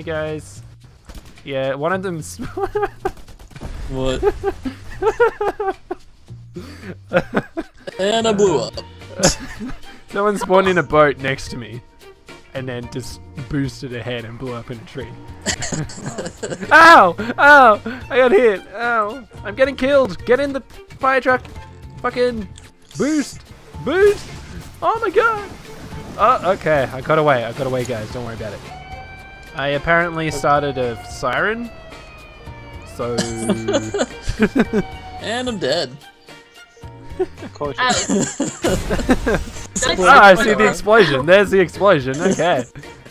Hey guys. Yeah, one of them's. What? and I blew up. Someone spawned in a boat next to me, and then just boosted ahead and blew up in a tree. Ow! Ow! I got hit! Ow! I'm getting killed! Get in the fire truck! Fucking boost! Boost! Oh my god! Oh, okay. I got away. I got away, guys. Don't worry about it. I apparently started a siren. So. And I'm dead. Caution. ah, I see the explosion. There's the explosion. Okay.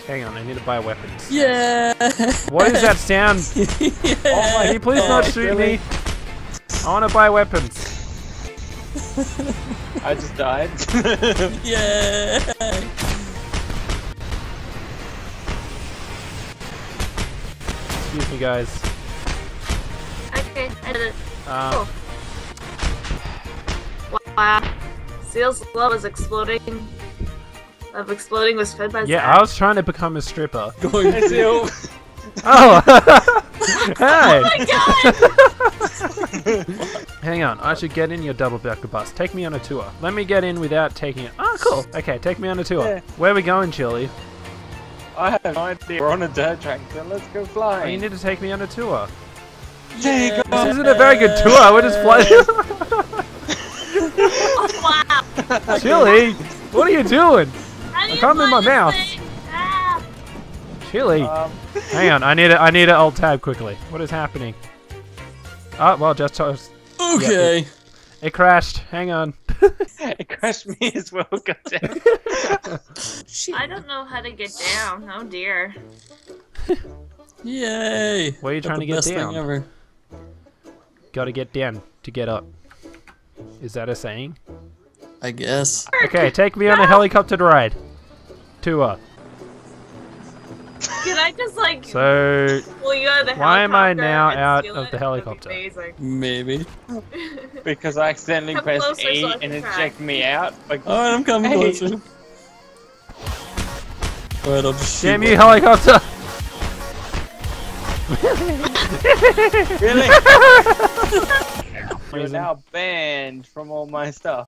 Hang on. I need to buy weapons. yeah. What is that sound? yeah. Can you please not shoot really? me? I want to buy weapons. I just died. Yeah. Excuse me, guys. Okay, I did it. Uh, Wow. Seal's love is exploding. Of exploding was fed by yeah, I was trying to become a stripper. Going Hey, Seal. Oh! hey! Oh Hang on, I should get in your double decker bus. Take me on a tour. Let me get in without taking it. Oh, cool. Okay, take me on a tour. Yeah. Where are we going, Chilly? I have no idea. We're on a dirt track, so let's go Oh, you need to take me on a tour. There you go. This isn't a very good tour. We're just flying. wow! Chilly, what are you doing? I do you Come in my mouth. Ah! Chilly. Um, Hang on, I need to I need to alt tab quickly. What is happening? Oh well, just toast. Okay. It crashed. Hang on. It crashed me as well. Goddamn. I don't know how to get down. Oh dear. Yay. Where are you trying to get best down? Thing ever. Got to get down to get up. Is that a saying? I guess. Okay, take me on a helicopter ride. Tour. Can I just like So pull you out of the why am I now out of the helicopter? Maybe. because I accidentally Come pressed closer E so and it track. checked me out. Like, Alright, I'm coming Hey. closer. Alright, I'll just shoot damn one. you helicopter! really? You're now banned from all my stuff.